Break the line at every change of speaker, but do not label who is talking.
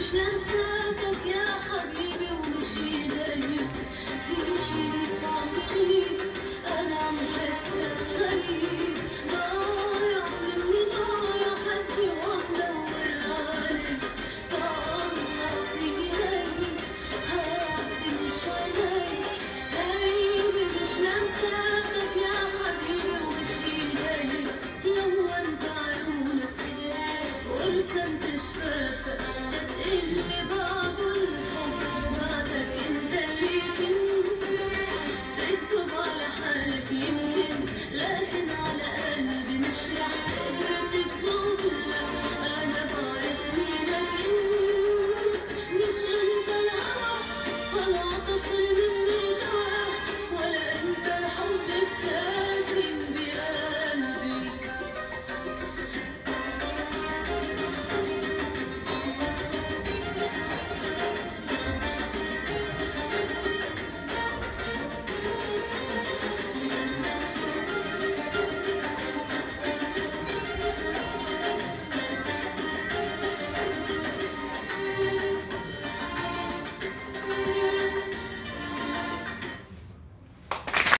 深邃